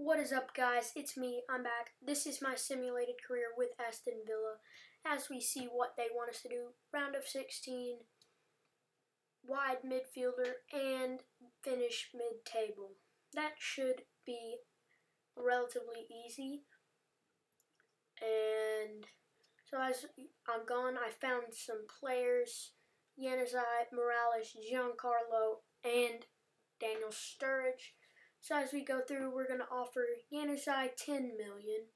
What is up, guys? It's me. I'm back. This is my simulated career with Aston Villa as we see what they want us to do. Round of 16, wide midfielder, and finish mid table. That should be relatively easy. And so, as I'm gone, I found some players Januzaj, Morales, Giancarlo, and Daniel Sturridge. So as we go through, we're going to offer Januzaj 10 million.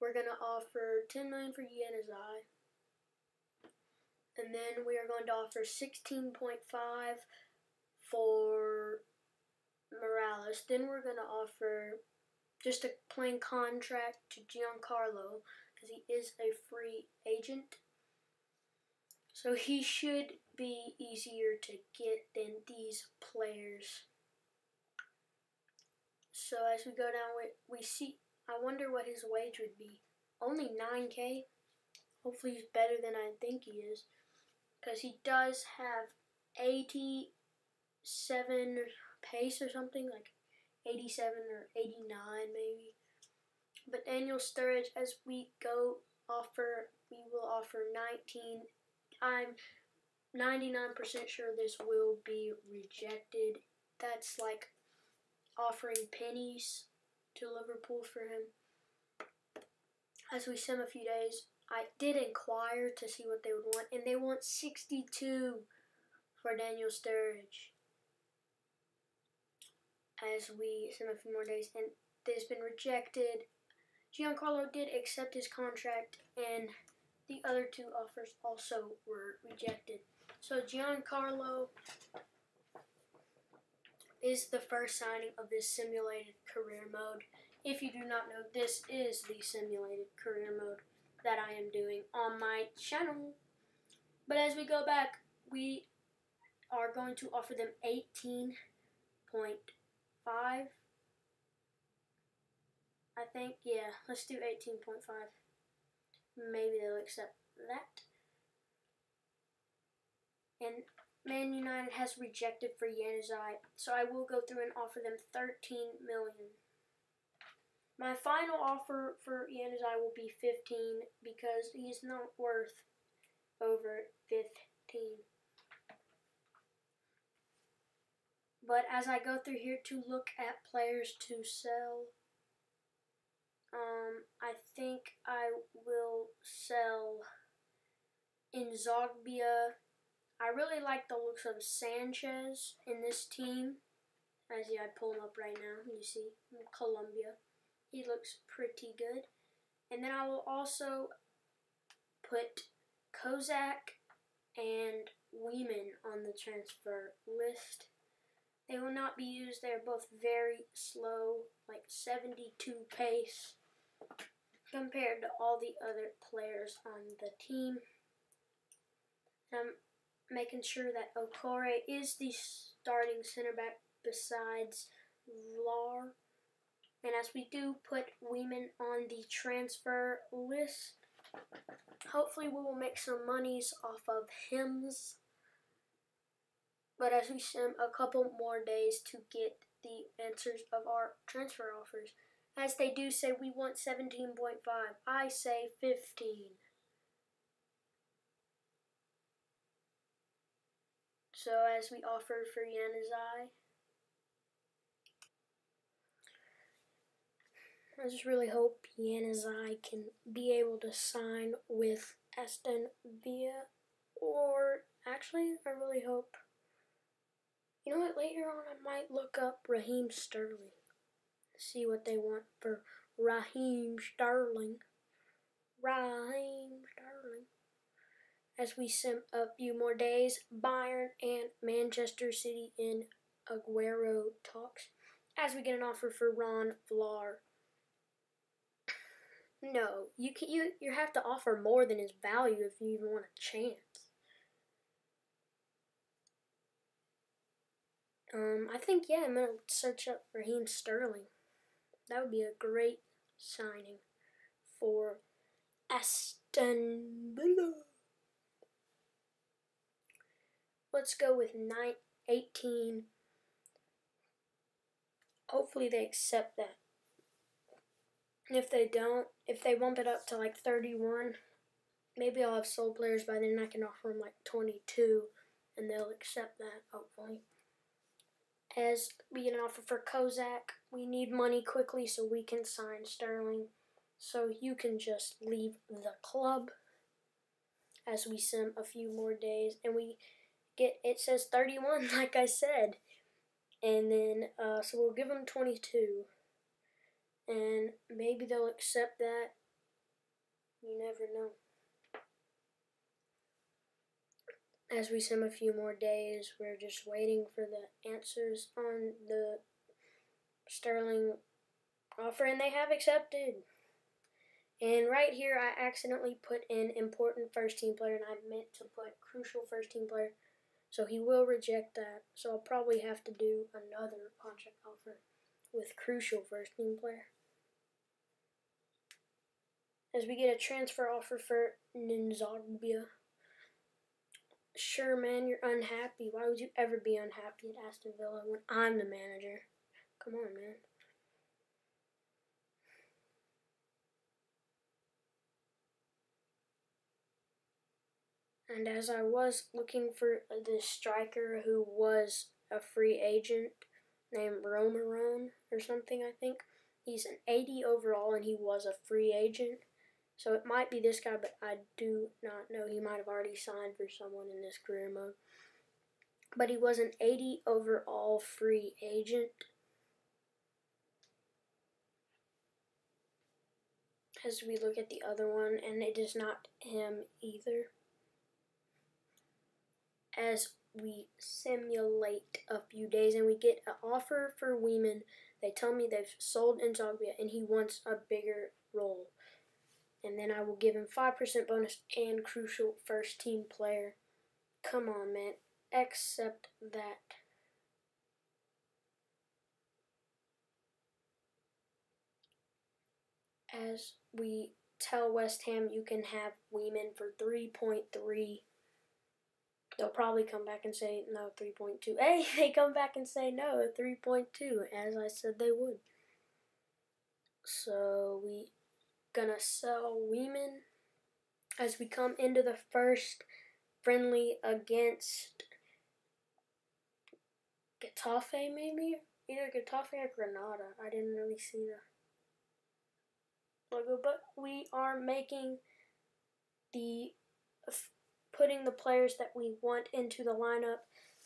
We're going to offer 10 million for Januzaj. And then we are going to offer 16.5 for Morales. Then we're going to offer just a plain contract to Giancarlo because he is a free agent. So he should be easier to get than these players. So as we go down, we, we see, I wonder what his wage would be. Only 9K. Hopefully he's better than I think he is. Because he does have 87 pace or something, like 87 or 89 maybe. But Daniel Sturridge, as we go offer, we will offer 19. I'm 99% sure this will be rejected. That's like offering pennies to Liverpool for him. As we sim a few days, I did inquire to see what they would want, and they want 62 for Daniel Sturridge. As we sim a few more days, and this has been rejected. Giancarlo did accept his contract, and the other two offers also were rejected. So Giancarlo is the first signing of this simulated career mode. If you do not know, this is the simulated career mode that I am doing on my channel. But as we go back, we are going to offer them 18.5. I think, yeah, let's do 18.5. Maybe they'll accept that. And Man United has rejected for Januzaj, so I will go through and offer them 13 million. My final offer for Januzaj will be 15 because he's not worth over 15. But as I go through here to look at players to sell, um, I think I will sell N'Zogbia. I really like the looks of Sanchez in this team. As I pull him up right now. You see, Colombia. He looks pretty good. And then I will also put Kozak and Weimann on the transfer list. They will not be used. They are both very slow, like 72 pace, compared to all the other players on the team. Um, making sure that Okore is the starting center back besides Vlaar. And as we do put Weimann on the transfer list, hopefully we will make some monies off of hymns. But as we sim a couple more days to get the answers of our transfer offers, as they do say we want 17.5, I say 15. So as we offered for Januzaj, I just really hope Januzaj can be able to sign with Aston Villa, or actually, I really hope. You know what? Later on, I might look up Raheem Sterling, see what they want for Raheem Sterling. Raheem Sterling as we sim a few more days. Bayern and Manchester City in Aguero talks as we get an offer for Ron Vlaar. No, you can you you have to offer more than his value if you even want a chance. Um, I think yeah, I'm gonna search up Raheem Sterling. That would be a great signing for Aston Villa. Let's go with 9, 18. Hopefully they accept that. And if they don't, if they bump it up to like 31, maybe I'll have sold players by then. I can offer them like 22, and they'll accept that, hopefully. As we an offer for Kozak, we need money quickly so we can sign Sterling. So you can just leave the club as we sim a few more days, and we get it says 31, like I said, and then uh, so we'll give them 22 and maybe they'll accept that. You never know. As we sim a few more days, we're just waiting for the answers on the Sterling offer, and they have accepted. And right here, I accidentally put in important first team player, and I meant to put crucial first team player. So he will reject that. So I'll probably have to do another contract offer with crucial first team player as we get a transfer offer for N'Zogbia. Sure, man, you're unhappy. Why would you ever be unhappy at Aston Villa when I'm the manager? Come on, man. And as I was looking for this striker who was a free agent named Romarone or something, I think. He's an 80 overall and he was a free agent. So it might be this guy, but I do not know. He might have already signed for someone in this career mode. But he was an 80 overall free agent. As we look at the other one, and it is not him either. As we simulate a few days and we get an offer for Weimann, they tell me they've sold N'Zogbia and he wants a bigger role and then I will give him 5% bonus and crucial first team player. Come on, man. Accept that. As we tell West Ham you can have Weimann for 3.3. They'll probably come back and say no 3.2. Hey, they come back and say no 3.2 as I said they would. So we gonna sell Weimann as we come into the first friendly against Getafe, maybe? Either Getafe or Granada. I didn't really see the logo, but we are making the putting the players that we want into the lineup.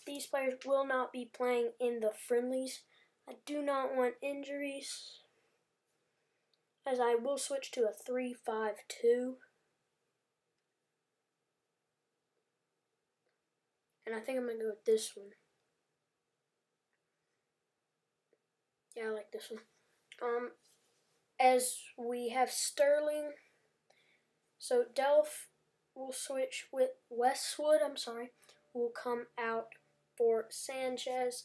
These players will not be playing in the friendlies. I do not want injuries as I will switch to a 3-5-2. And I think I'm going to go with this one. Yeah, I like this one. Um, as we have Sterling, so Delph will switch with Westwood, I'm sorry, will come out for Sanchez.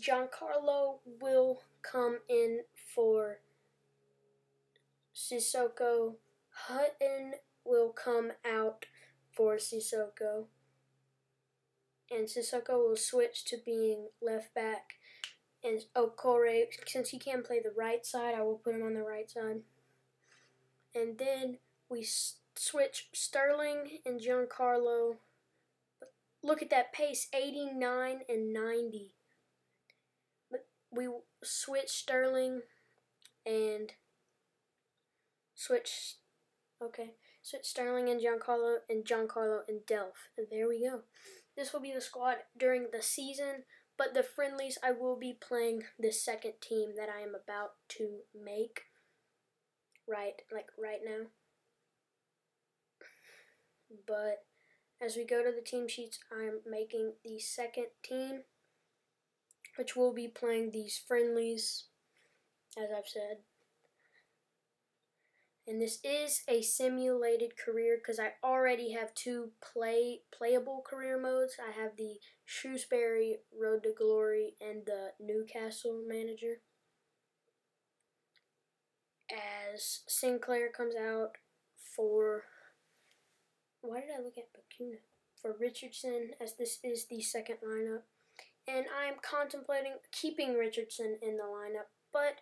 Giancarlo will come in for Cissokho. Hutton will come out for Cissokho. And Cissokho will switch to being left back. And oh, Okore, since he can't play the right side, I will put him on the right side. And then we switch Sterling and Giancarlo. Look at that pace 89 and 90. But we switch Sterling and switch, okay, switch Sterling and Giancarlo and Giancarlo and Delph. And there we go. This will be the squad during the season, but the friendlies I will be playing the second team that I am about to make. Right, like right now. But as we go to the team sheets, I'm making the second team, which will be playing these friendlies, as I've said. And this is a simulated career because I already have two play playable career modes. I have the Shrewsbury Road to Glory and the Newcastle Manager. As Sinclair comes out for why did I look at Bacuna? For Richardson, as this is the second lineup. And I am contemplating keeping Richardson in the lineup, but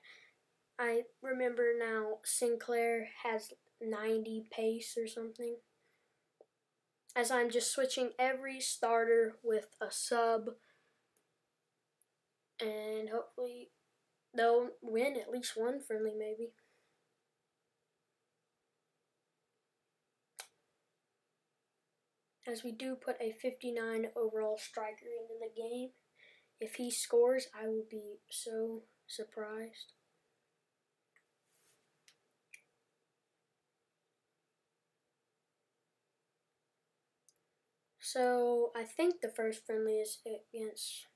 I remember now Sinclair has 90 pace or something. As I'm just switching every starter with a sub. And hopefully they'll win at least one friendly maybe. As we do put a 59 overall striker into the game. If he scores, I will be so surprised. So I think the first friendly is against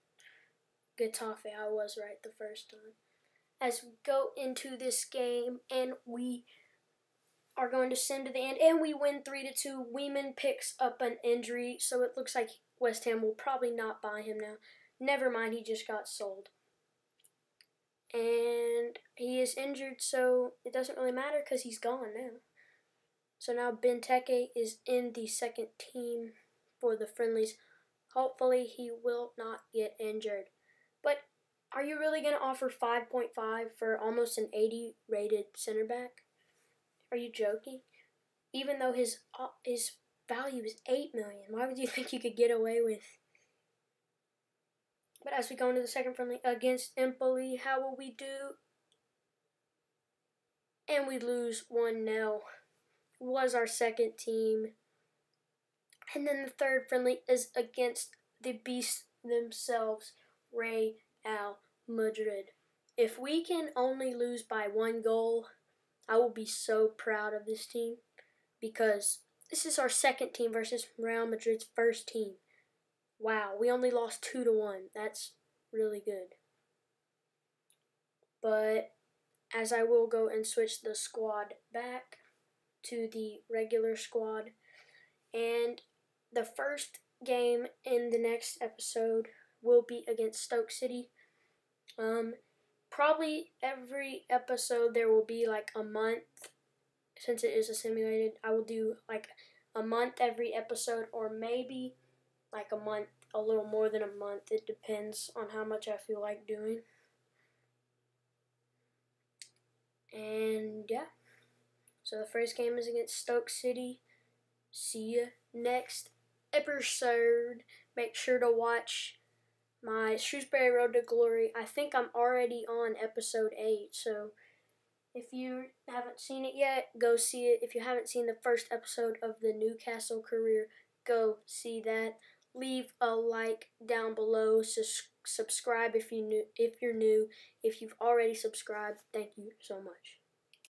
Getafe. I was right the first time. As we go into this game and we are going to send to the end and we win 3 to 2. Weimann picks up an injury, so it looks like West Ham will probably not buy him now. Never mind, he just got sold. And he is injured, so it doesn't really matter because he's gone now. So now Benteke is in the second team for the friendlies. Hopefully, he will not get injured. But are you really going to offer 5.5 for almost an 80 rated center back? Are you joking? Even though his uh, his value is 8 million, why would you think you could get away with but as we go into the second friendly against Empoli, how will we do? And we lose 1 0. Was our second team. And then the third friendly is against the beasts themselves, Real Madrid. If we can only lose by one goal, I will be so proud of this team because this is our second team versus Real Madrid's first team. Wow, we only lost 2 to 1. That's really good. But as I will go and switch the squad back to the regular squad and the first game in the next episode will be against Stoke City. Um probably every episode there will be like a month since it is a simulated. I will do like a month every episode or maybe like a month, a little more than a month. It depends on how much I feel like doing. And yeah. So the first game is against Stoke City. See you next episode. Make sure to watch my Shrewsbury Road to Glory. I think I'm already on episode 8, so if you haven't seen it yet, go see it. If you haven't seen the first episode of the Newcastle career, go see that leave a like down below. Sus- subscribe if you new if you're new. If you've already subscribed, thank you so much.